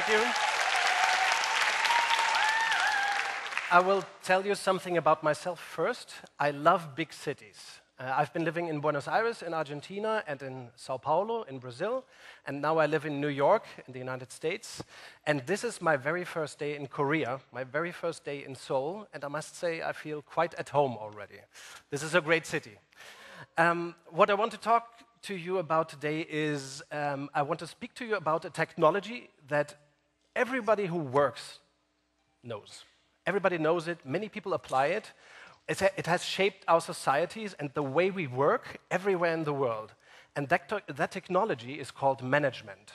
Thank you. I will tell you something about myself first. I love big cities. Uh, I've been living in Buenos Aires in Argentina and in Sao Paulo in Brazil, and now I live in New York in the United States. And this is my very first day in Korea, my very first day in Seoul, and I must say I feel quite at home already. This is a great city. Um, what I want to talk to you about today is um, I want to speak to you about a technology that everybody who works knows. Everybody knows it, many people apply it. It has shaped our societies and the way we work everywhere in the world. And that, that technology is called management.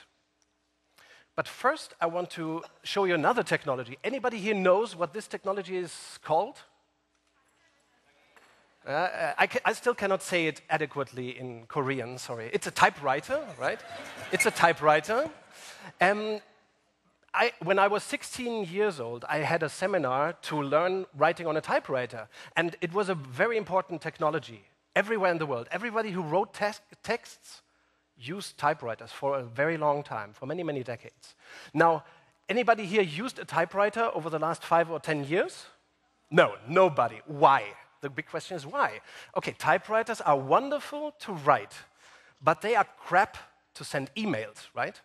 But first, I want to show you another technology. Anybody here knows what this technology is called? Uh, I, I, still cannot say it adequately in Korean, sorry. It's a typewriter, right? it's a typewriter. Um, I, when I was 16 years old, I had a seminar to learn writing on a typewriter. And it was a very important technology everywhere in the world. Everybody who wrote texts used typewriters for a very long time, for many, many decades. Now, anybody here used a typewriter over the last five or 10 years? No, nobody. Why? The big question is why? Okay, typewriters are wonderful to write, but they are crap to send emails, right?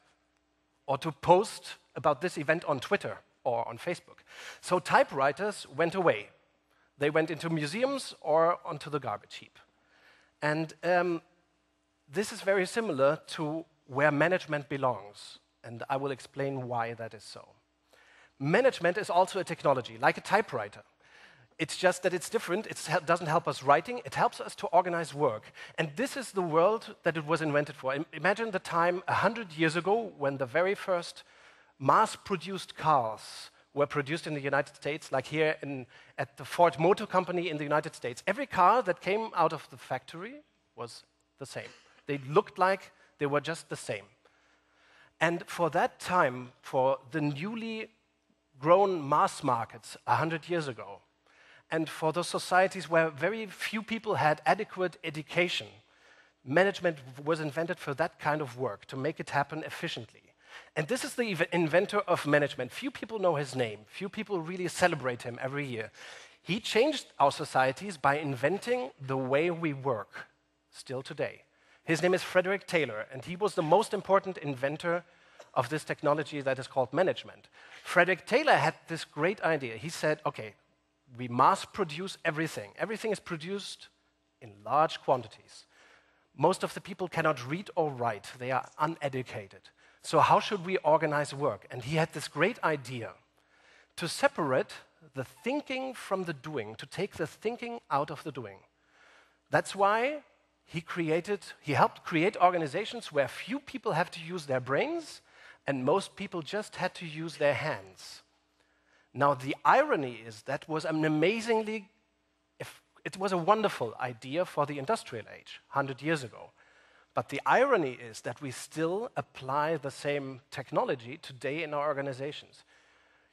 Or to post about this event on Twitter or on Facebook. So typewriters went away. They went into museums or onto the garbage heap. And um, this is very similar to where management belongs. And I will explain why that is so. Management is also a technology, like a typewriter. It's just that it's different. It doesn't help us writing. It helps us to organize work. And this is the world that it was invented for. Imagine the time 100 years ago when the very first mass-produced cars were produced in the United States, like here in, at the Ford Motor Company in the United States. Every car that came out of the factory was the same. They looked like they were just the same. And for that time, for the newly grown mass markets 100 years ago, and for those societies where very few people had adequate education, management was invented for that kind of work, to make it happen efficiently. And this is the inventor of management. Few people know his name, few people really celebrate him every year. He changed our societies by inventing the way we work, still today. His name is Frederick Taylor, and he was the most important inventor of this technology that is called management. Frederick Taylor had this great idea. He said, okay, we mass produce everything. Everything is produced in large quantities. Most of the people cannot read or write, they are uneducated. So, how should we organize work? And he had this great idea to separate the thinking from the doing, to take the thinking out of the doing. That's why he created, he helped create organizations where few people have to use their brains and most people just had to use their hands. Now, the irony is that was an amazingly, it was a wonderful idea for the industrial age, 100 years ago. But the irony is that we still apply the same technology today in our organizations.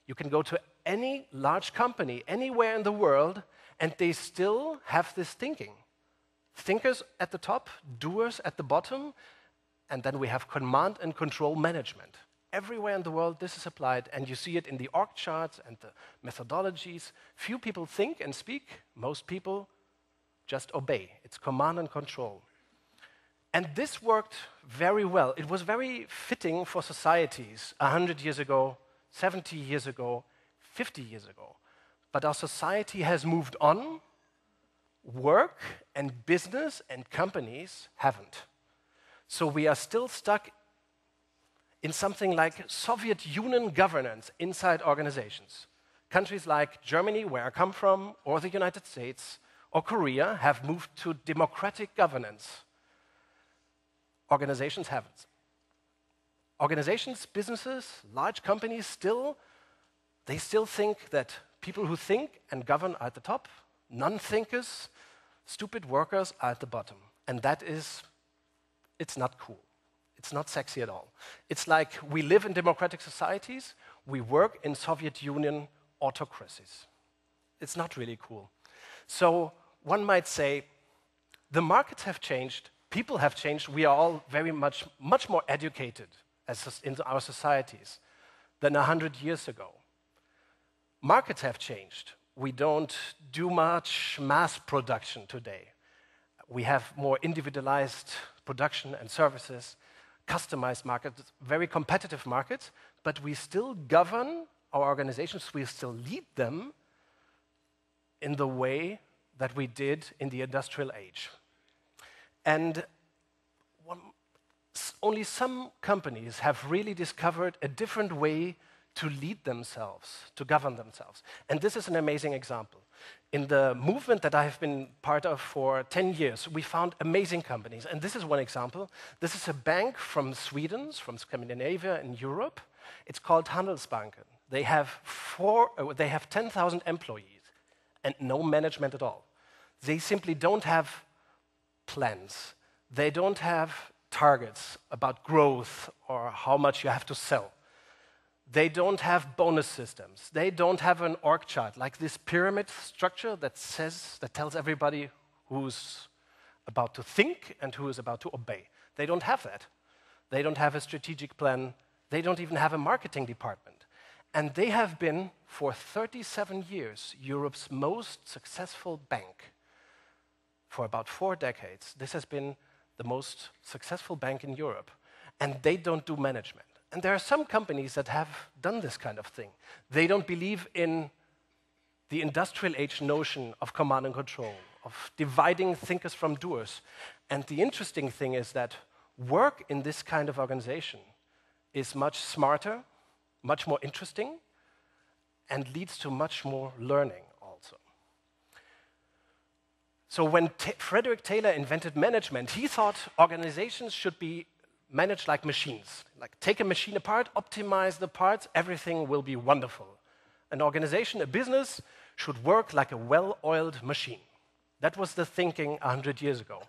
You can go to any large company anywhere in the world, and they still have this thinking. Thinkers at the top, doers at the bottom, and then we have command and control management. Everywhere in the world, this is applied, and you see it in the org charts and the methodologies. Few people think and speak, most people just obey. It's command and control. And this worked very well. It was very fitting for societies 100 years ago, 70 years ago, 50 years ago. But our society has moved on. Work and business and companies haven't. So we are still stuck in something like Soviet Union governance inside organizations. Countries like Germany, where I come from, or the United States, or Korea have moved to democratic governance Organizations haven't. Organizations, businesses, large companies still, they still think that people who think and govern are at the top, non-thinkers, stupid workers are at the bottom. And that is, it's not cool. It's not sexy at all. It's like we live in democratic societies, we work in Soviet Union autocracies. It's not really cool. So one might say the markets have changed, people have changed. We are all very much, much more educated as in our societies. than 100 years ago. Markets have changed. We don't do much mass production today. We have more individualized production and services, customized markets, very competitive markets, but we still govern our organizations, we still lead them in the way that we did in the industrial age. And one, only some companies have really discovered a different way to lead themselves, to govern themselves. And this is an amazing example. In the movement that I have been part of for 10 years, we found amazing companies. And this is one example. This is a bank from Sweden, from Scandinavia in Europe. It's called Handelsbanken. They have, four, uh, they have 10,000 employees and no management at all. They simply don't have plans. They don't have targets about growth or how much you have to sell. They don't have bonus systems. They don't have an org chart like this pyramid structure that says that tells everybody who's about to think and who is about to obey. They don't have that. They don't have a strategic plan. They don't even have a marketing department. And they have been, for 37 years, Europe's most successful bank. For about four decades, this has been the most successful bank in Europe. And they don't do management. And there are some companies that have done this kind of thing. They don't believe in the industrial age notion of command and control, of dividing thinkers from doers. And the interesting thing is that work in this kind of organization is much smarter, much more interesting, and leads to much more learning also. So when T Frederick Taylor invented management, he thought organizations should be managed like machines. Like take a machine apart, optimize the parts, everything will be wonderful. An organization, a business, should work like a well-oiled machine. That was the thinking 100 years ago.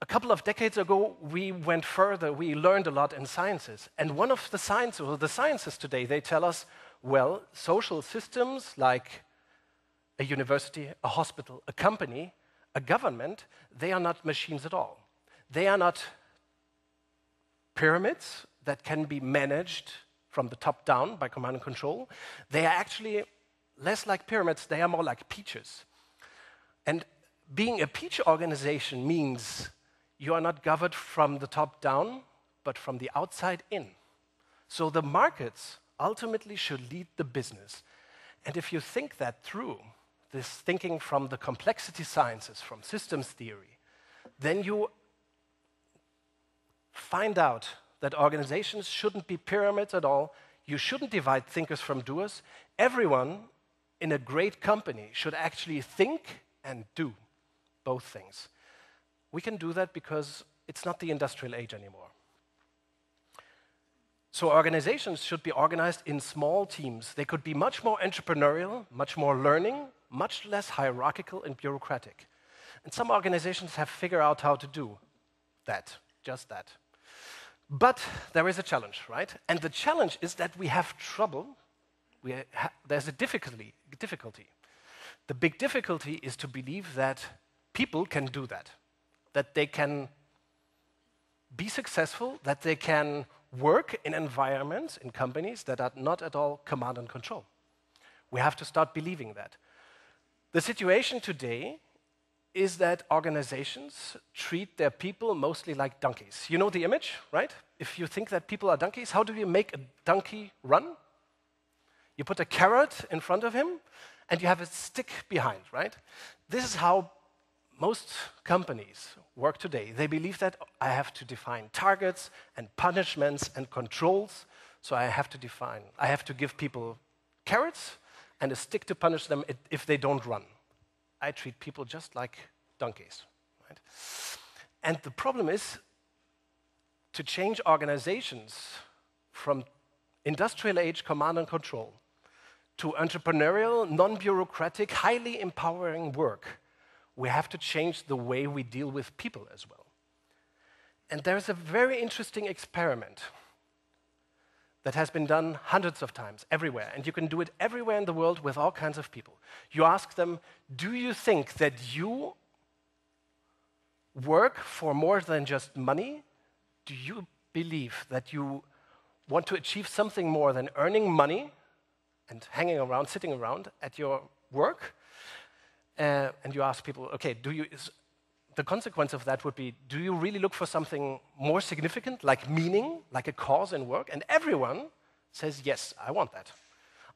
A couple of decades ago, we went further. We learned a lot in sciences. And one of the sciences, or the sciences today, they tell us, well, social systems like a university, a hospital, a company, a government, they are not machines at all. They are not pyramids that can be managed from the top down by command and control. They are actually less like pyramids, they are more like peaches. And being a peach organization means you are not governed from the top down, but from the outside in. So the markets ultimately should lead the business. And if you think that through, this thinking from the complexity sciences, from systems theory, then you find out that organizations shouldn't be pyramids at all. You shouldn't divide thinkers from doers. Everyone in a great company should actually think and do both things. We can do that because it's not the industrial age anymore. So organizations should be organized in small teams. They could be much more entrepreneurial, much more learning, much less hierarchical and bureaucratic. And some organizations have figured out how to do that, just that. But there is a challenge, right? And the challenge is that we have trouble. We ha there's a difficulty, difficulty. The big difficulty is to believe that people can do that, that they can be successful, that they can work in environments, in companies that are not at all command and control. We have to start believing that. The situation today is that organizations treat their people mostly like donkeys. You know the image, right? If you think that people are donkeys, how do you make a donkey run? You put a carrot in front of him and you have a stick behind, right? This is how most companies work today. They believe that I have to define targets and punishments and controls. So I have to define, I have to give people carrots and a stick to punish them if they don't run. I treat people just like donkeys. Right? And the problem is to change organizations from industrial age command and control to entrepreneurial, non bureaucratic, highly empowering work, we have to change the way we deal with people as well. And there's a very interesting experiment that has been done hundreds of times everywhere. And you can do it everywhere in the world with all kinds of people. You ask them, Do you think that you work for more than just money? Do you believe that you want to achieve something more than earning money and hanging around, sitting around at your work, uh, and you ask people, okay, do you, the consequence of that would be, do you really look for something more significant, like meaning, like a cause in work? And everyone says, yes, I want that.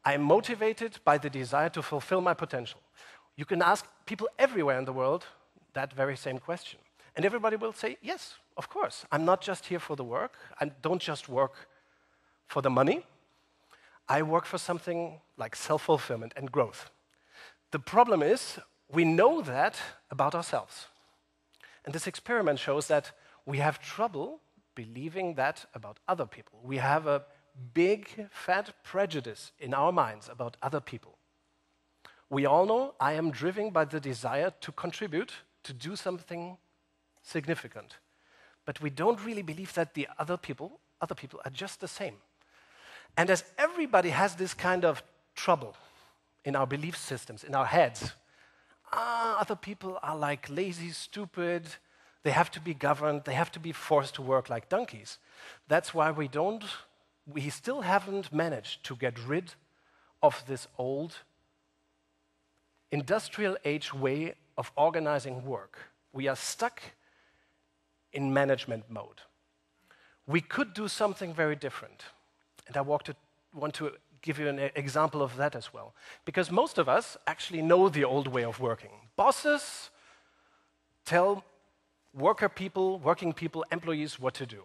I'm motivated by the desire to fulfill my potential. You can ask people everywhere in the world that very same question. And everybody will say, yes, of course. I'm not just here for the work. I don't just work for the money. I work for something like self fulfillment and growth. The problem is, we know that about ourselves. And this experiment shows that we have trouble believing that about other people. We have a big, fat prejudice in our minds about other people. We all know I am driven by the desire to contribute, to do something significant. But we don't really believe that the other people, other people are just the same. And as everybody has this kind of trouble in our belief systems, in our heads, ah, other people are like lazy, stupid, they have to be governed, they have to be forced to work like donkeys. That's why we don't, we still haven't managed to get rid of this old industrial age way of organizing work. We are stuck in management mode. We could do something very different. And I to, want to give you an example of that as well. Because most of us actually know the old way of working. Bosses tell worker people, working people, employees what to do.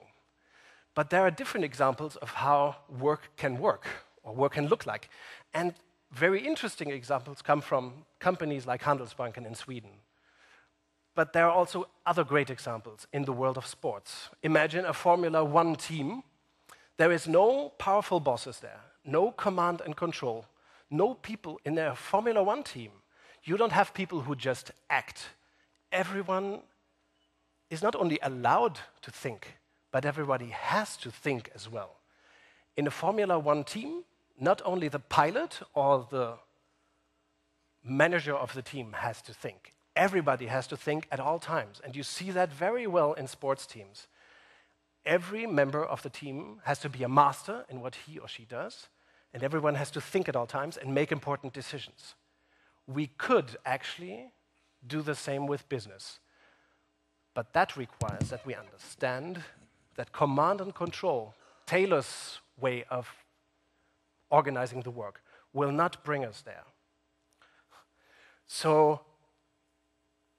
But there are different examples of how work can work or work can look like. And very interesting examples come from companies like Handelsbanken in Sweden. But there are also other great examples in the world of sports. Imagine a Formula One team. There is no powerful bosses there, no command and control, no people in a Formula One team. You don't have people who just act. Everyone is not only allowed to think, but everybody has to think as well. In a Formula One team, not only the pilot or the manager of the team has to think, everybody has to think at all times. And you see that very well in sports teams. Every member of the team has to be a master in what he or she does, and everyone has to think at all times and make important decisions. We could actually do the same with business. But that requires that we understand that command and control, Taylor's way of organizing the work, will not bring us there. So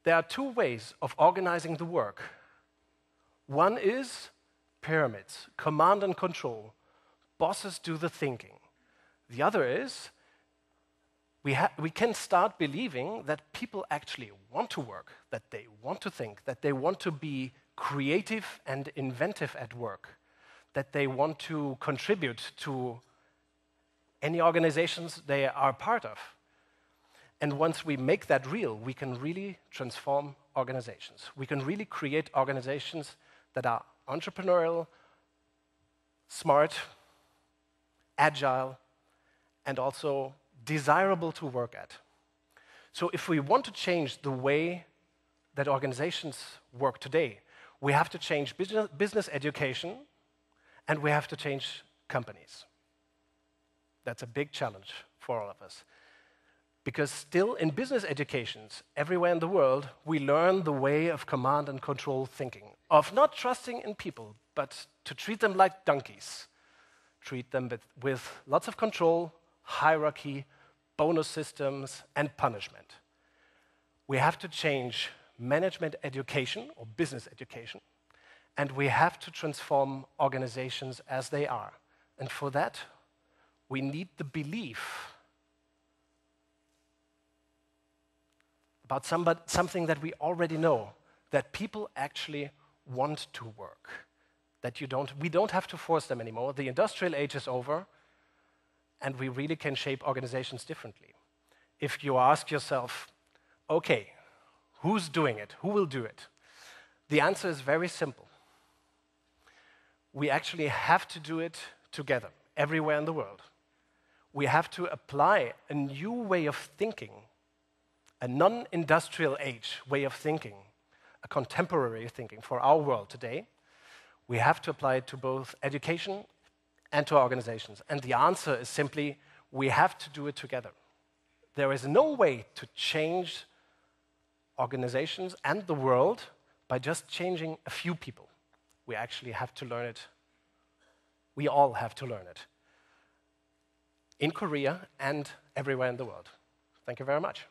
there are two ways of organizing the work. One is pyramids, command and control. Bosses do the thinking. The other is we, we can start believing that people actually want to work, that they want to think, that they want to be creative and inventive at work, that they want to contribute to any organizations they are part of. And once we make that real, we can really transform organizations. We can really create organizations that are entrepreneurial, smart, agile, and also desirable to work at. So, if we want to change the way that organizations work today, we have to change business, education and we have to change companies. That's a big challenge for all of us. Because still in business educations, everywhere in the world, we learn the way of command and control thinking, of not trusting in people, but to treat them like donkeys, treat them with, with lots of control, hierarchy, bonus systems, and punishment. We have to change management education or business education, and we have to transform organizations as they are. And for that, we need the belief about something that we already know that people actually want to work. That you don't, we don't have to force them anymore. The industrial age is over and we really can shape organizations differently. If you ask yourself, okay, who's doing it? Who will do it? The answer is very simple. We actually have to do it together, everywhere in the world. We have to apply a new way of thinking, a non industrial age way of thinking, a contemporary thinking for our world today. We have to apply it to both education and to organizations? And the answer is simply we have to do it together. There is no way to change organizations and the world by just changing a few people. We actually have to learn it. We all have to learn it in Korea and everywhere in the world. Thank you very much.